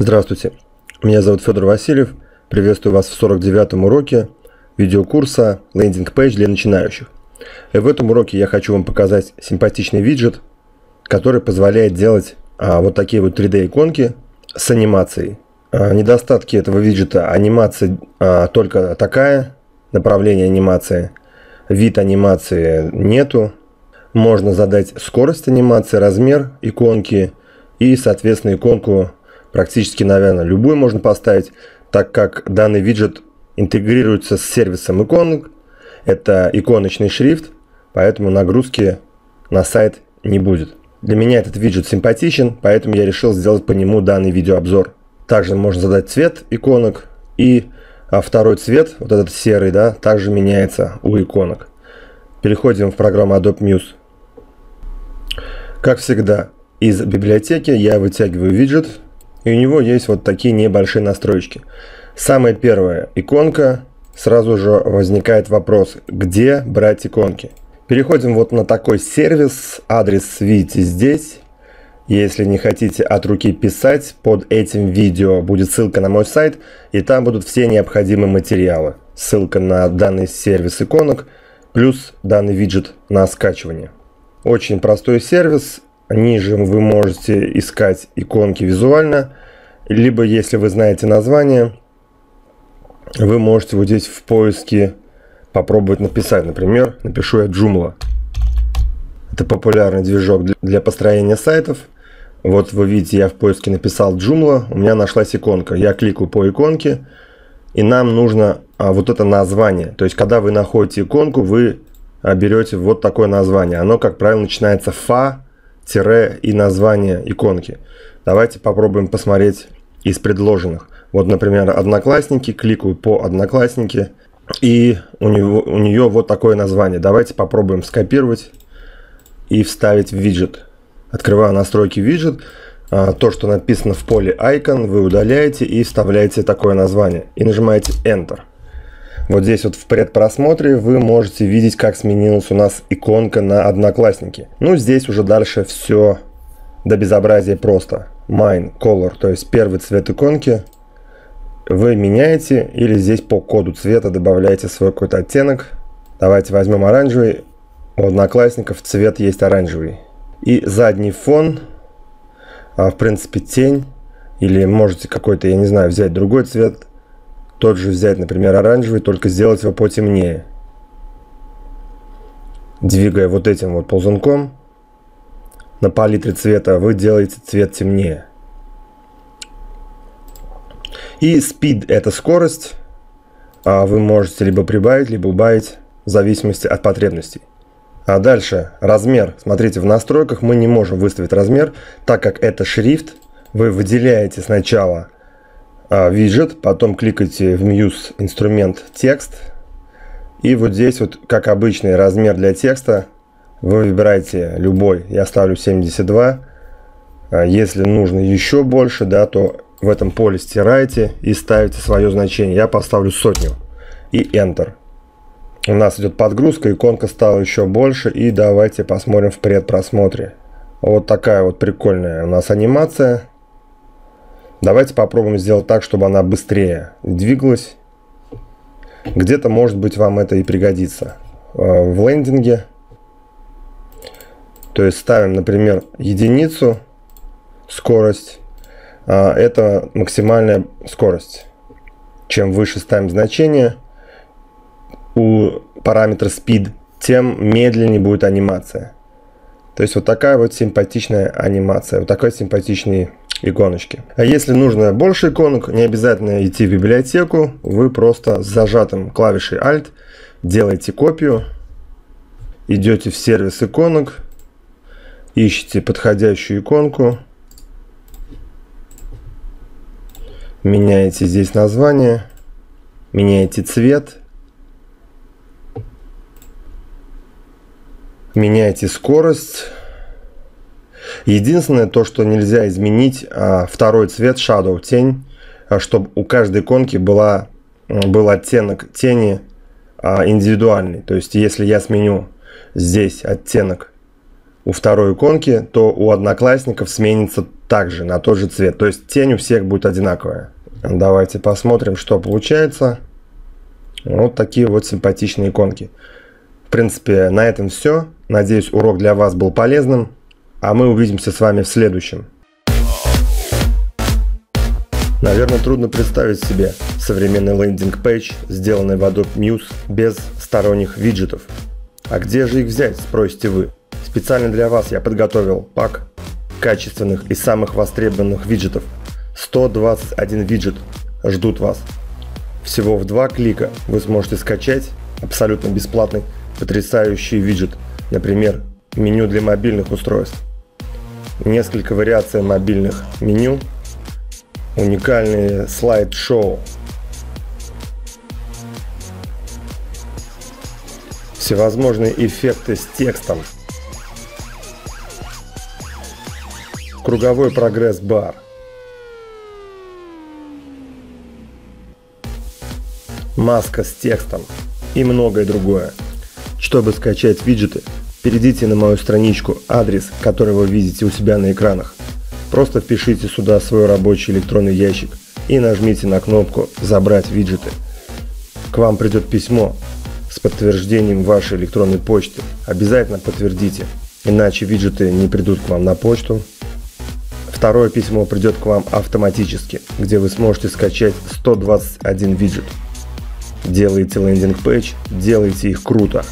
Здравствуйте, меня зовут Федор Васильев. Приветствую вас в 49-м уроке видеокурса Page для начинающих. И в этом уроке я хочу вам показать симпатичный виджет, который позволяет делать а, вот такие вот 3D-иконки с анимацией. А, недостатки этого виджета – анимация а, только такая, направление анимации, вид анимации нету. Можно задать скорость анимации, размер иконки и, соответственно, иконку практически, наверное, любую можно поставить, так как данный виджет интегрируется с сервисом иконок. Это иконочный шрифт, поэтому нагрузки на сайт не будет. Для меня этот виджет симпатичен, поэтому я решил сделать по нему данный видеообзор. Также можно задать цвет иконок и а второй цвет, вот этот серый, да, также меняется у иконок. Переходим в программу Adobe Muse. Как всегда, из библиотеки я вытягиваю виджет, и у него есть вот такие небольшие настройки. Самая первая иконка, сразу же возникает вопрос, где брать иконки. Переходим вот на такой сервис, адрес видите здесь. Если не хотите от руки писать, под этим видео будет ссылка на мой сайт, и там будут все необходимые материалы. Ссылка на данный сервис иконок, плюс данный виджет на скачивание. Очень простой сервис, Ниже вы можете искать иконки визуально, либо если вы знаете название, вы можете вот здесь в поиске попробовать написать. Например, напишу я Joomla. Это популярный движок для построения сайтов. Вот вы видите, я в поиске написал Joomla, у меня нашлась иконка. Я кликаю по иконке, и нам нужно а, вот это название. То есть, когда вы находите иконку, вы а, берете вот такое название. Оно, как правило, начинается фа, тире и название иконки. Давайте попробуем посмотреть из предложенных. Вот, например, Одноклассники, кликаю по Одноклассники, и у, него, у нее вот такое название. Давайте попробуем скопировать и вставить в виджет. Открываю настройки виджет. А, то, что написано в поле Icon, вы удаляете и вставляете такое название. И нажимаете Enter. Вот здесь вот в предпросмотре вы можете видеть, как сменилась у нас иконка на Одноклассники. Ну, здесь уже дальше все до безобразия просто. Mine Color, то есть первый цвет иконки вы меняете или здесь по коду цвета добавляете свой какой-то оттенок. Давайте возьмем оранжевый. У Одноклассников цвет есть оранжевый. И задний фон, а, в принципе, тень. Или можете какой-то, я не знаю, взять другой цвет тот же взять, например, оранжевый, только сделать его потемнее. Двигая вот этим вот ползунком на палитре цвета, вы делаете цвет темнее. И speed это скорость. А вы можете либо прибавить, либо убавить в зависимости от потребностей. А дальше размер. Смотрите, в настройках мы не можем выставить размер, так как это шрифт. Вы выделяете сначала виджет, потом кликайте в Muse инструмент текст. И вот здесь вот, как обычный размер для текста, вы выбираете любой. Я ставлю 72. А, если нужно еще больше, да, то в этом поле стираете и ставите свое значение. Я поставлю сотню и Enter. У нас идет подгрузка, иконка стала еще больше. И давайте посмотрим в предпросмотре. Вот такая вот прикольная у нас анимация. Давайте попробуем сделать так, чтобы она быстрее двигалась. Где-то, может быть, вам это и пригодится. Э, в лендинге. То есть ставим, например, единицу скорость. А, это максимальная скорость. Чем выше ставим значение у параметра speed, тем медленнее будет анимация. То есть вот такая вот симпатичная анимация, вот такой симпатичный иконочки. А если нужно больше иконок, не обязательно идти в библиотеку, вы просто с зажатым клавишей Alt делаете копию, идете в сервис иконок, ищите подходящую иконку, меняете здесь название, меняете цвет, меняете скорость, Единственное, то, что нельзя изменить, а, второй цвет, Shadow, тень, а, чтобы у каждой иконки была, был оттенок тени а, индивидуальный. То есть, если я сменю здесь оттенок у второй иконки, то у одноклассников сменится также на тот же цвет. То есть тень у всех будет одинаковая. Давайте посмотрим, что получается. Вот такие вот симпатичные иконки. В принципе, на этом все. Надеюсь, урок для вас был полезным. А мы увидимся с вами в следующем. Наверное, трудно представить себе современный лендинг-пейдж, сделанный в Adobe Muse без сторонних виджетов. А где же их взять, спросите вы? Специально для вас я подготовил пак качественных и самых востребованных виджетов. 121 виджет ждут вас. Всего в два клика вы сможете скачать абсолютно бесплатный потрясающий виджет, например, меню для мобильных устройств. Несколько вариаций мобильных меню – уникальные слайд-шоу. Всевозможные эффекты с текстом. Круговой прогресс-бар. Маска с текстом и многое другое. Чтобы скачать виджеты, перейдите на мою страничку, адрес, который вы видите у себя на экранах. Просто впишите сюда свой рабочий электронный ящик и нажмите на кнопку «Забрать виджеты». К вам придет письмо с подтверждением вашей электронной почты. Обязательно подтвердите, иначе виджеты не придут к вам на почту. Второе письмо придет к вам автоматически, где вы сможете скачать 121 виджет. Делаете лендинг-пейдж, делайте их круто.